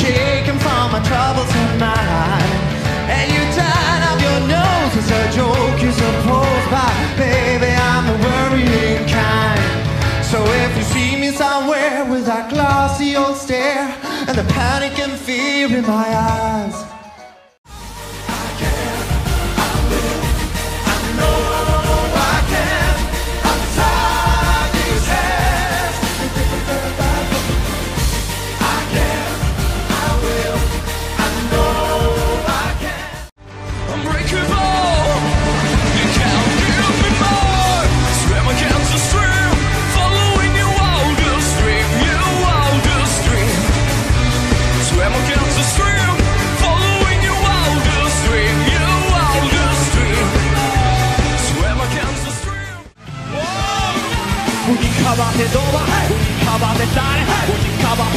shaking from my troubles tonight. And you turn up your nose, it's a joke You're supposed but baby, I'm the worrying kind. So if you see me somewhere with that glossy old stare and the panic and fear in my eyes.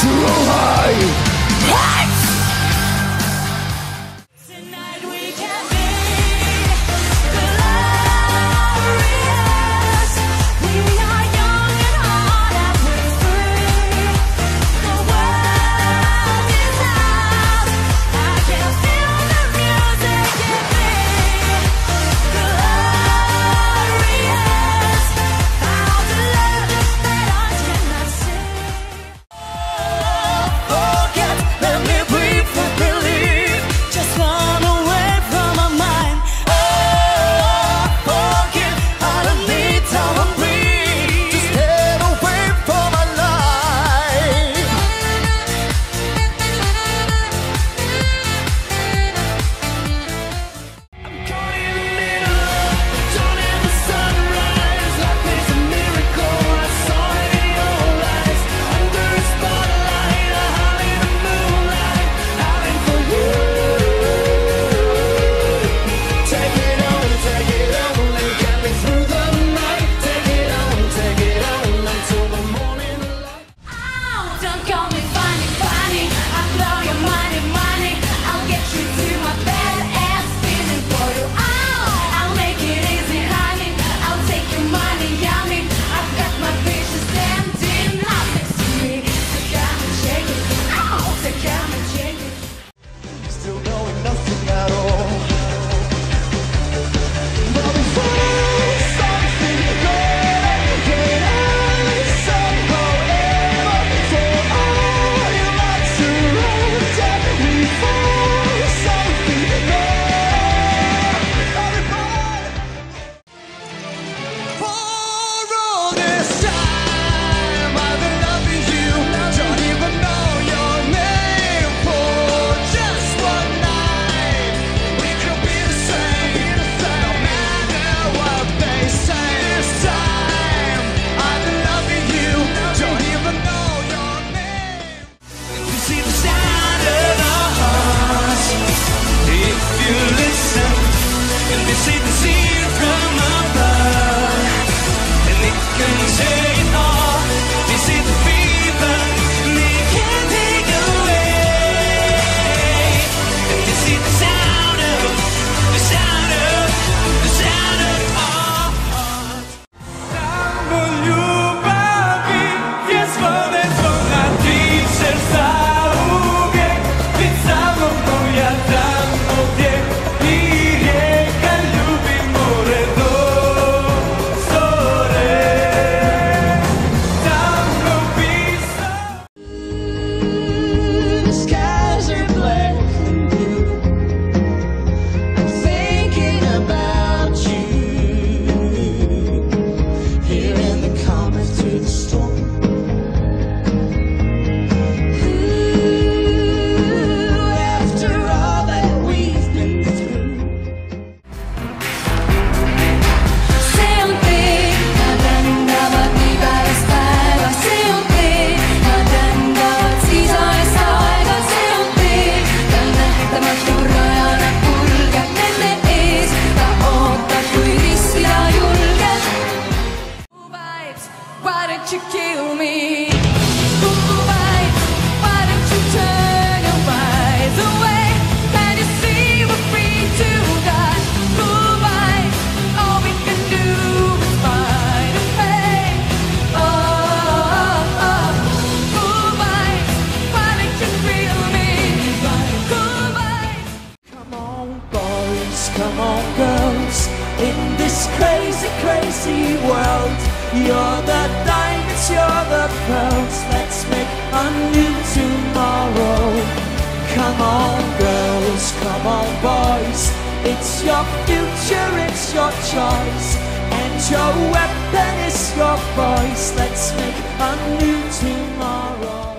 through heart. Why don't you kill me? Why don't you turn your eyes away? Can you see we're free to die? All we can do is find a way. Oh, oh, oh. Why don't you me? Come on, boys, come on, girls. In this crazy, crazy world, you're the diamonds, you're the pearls. Let's make a new tomorrow. Come on, girls, come on, boys. It's your future, it's your choice. And your weapon is your voice. Let's make a new tomorrow.